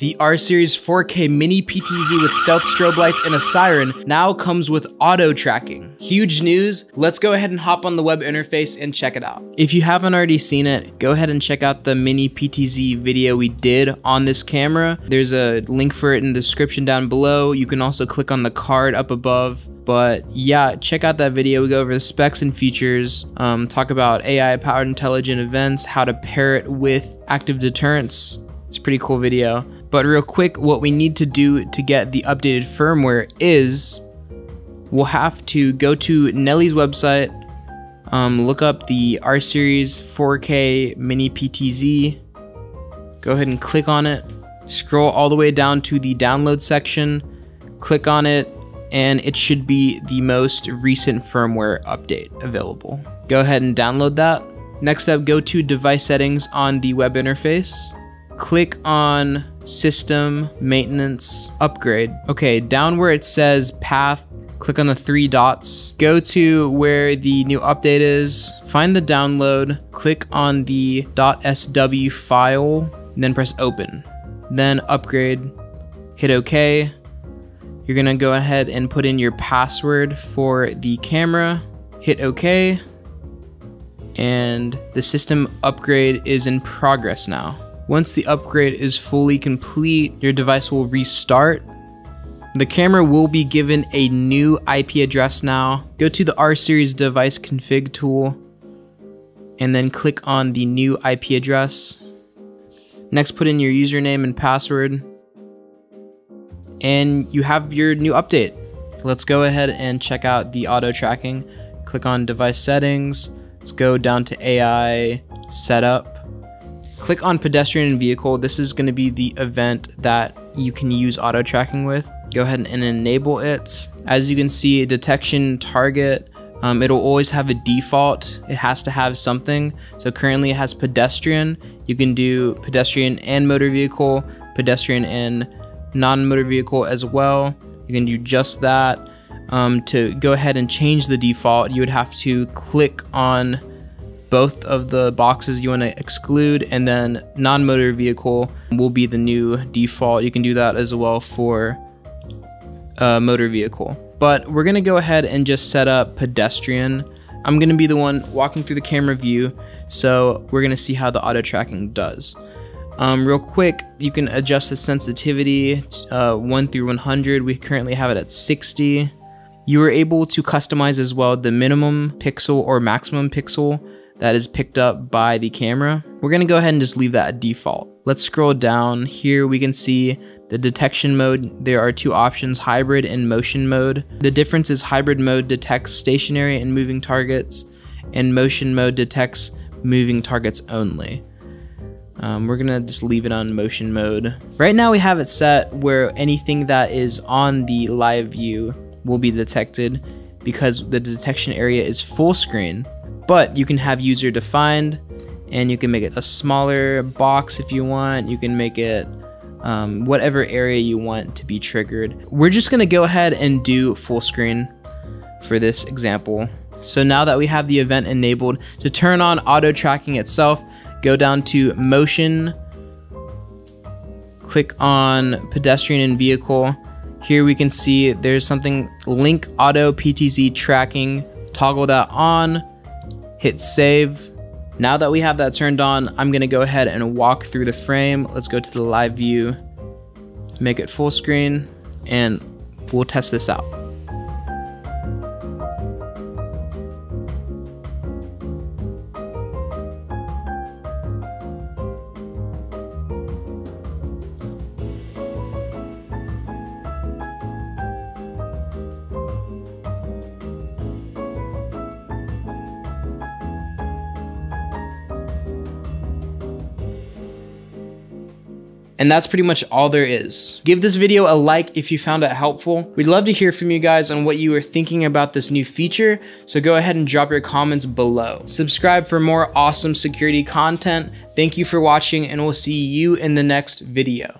The R Series 4K Mini PTZ with stealth strobe lights and a siren now comes with auto tracking. Huge news, let's go ahead and hop on the web interface and check it out. If you haven't already seen it, go ahead and check out the Mini PTZ video we did on this camera. There's a link for it in the description down below. You can also click on the card up above. But yeah, check out that video. We go over the specs and features, um, talk about AI powered intelligent events, how to pair it with active deterrence. It's a pretty cool video. But real quick, what we need to do to get the updated firmware is we'll have to go to Nelly's website, um, look up the R Series 4K Mini PTZ, go ahead and click on it, scroll all the way down to the download section, click on it, and it should be the most recent firmware update available. Go ahead and download that. Next up, go to device settings on the web interface. Click on system, maintenance, upgrade. Okay, down where it says path, click on the three dots, go to where the new update is, find the download, click on the .sw file, then press open. Then upgrade, hit OK. You're gonna go ahead and put in your password for the camera, hit OK, and the system upgrade is in progress now. Once the upgrade is fully complete, your device will restart. The camera will be given a new IP address now. Go to the R series device config tool and then click on the new IP address. Next, put in your username and password. And you have your new update. Let's go ahead and check out the auto tracking. Click on device settings. Let's go down to AI setup click on pedestrian and vehicle. This is going to be the event that you can use auto tracking with. Go ahead and enable it. As you can see, detection target, um, it'll always have a default. It has to have something. So currently it has pedestrian. You can do pedestrian and motor vehicle, pedestrian and non-motor vehicle as well. You can do just that. Um, to go ahead and change the default, you would have to click on both of the boxes you want to exclude and then non-motor vehicle will be the new default. You can do that as well for uh, motor vehicle. But we're going to go ahead and just set up pedestrian. I'm going to be the one walking through the camera view, so we're going to see how the auto tracking does. Um, real quick, you can adjust the sensitivity uh, 1 through 100. We currently have it at 60. You are able to customize as well the minimum pixel or maximum pixel that is picked up by the camera. We're gonna go ahead and just leave that at default. Let's scroll down. Here we can see the detection mode. There are two options, hybrid and motion mode. The difference is hybrid mode detects stationary and moving targets, and motion mode detects moving targets only. Um, we're gonna just leave it on motion mode. Right now we have it set where anything that is on the live view will be detected because the detection area is full screen but you can have user defined and you can make it a smaller box if you want. You can make it um, whatever area you want to be triggered. We're just gonna go ahead and do full screen for this example. So now that we have the event enabled, to turn on auto tracking itself, go down to motion, click on pedestrian and vehicle. Here we can see there's something link auto PTZ tracking, toggle that on, hit save. Now that we have that turned on, I'm gonna go ahead and walk through the frame. Let's go to the live view, make it full screen, and we'll test this out. And that's pretty much all there is. Give this video a like if you found it helpful. We'd love to hear from you guys on what you are thinking about this new feature, so go ahead and drop your comments below. Subscribe for more awesome security content. Thank you for watching and we'll see you in the next video.